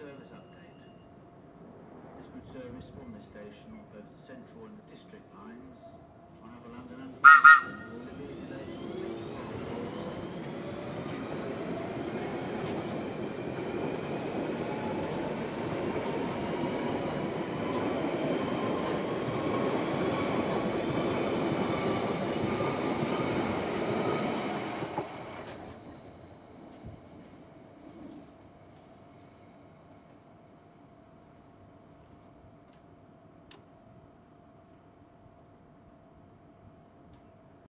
service update. This route service from this station on both the Central and the District lines on other London Underground.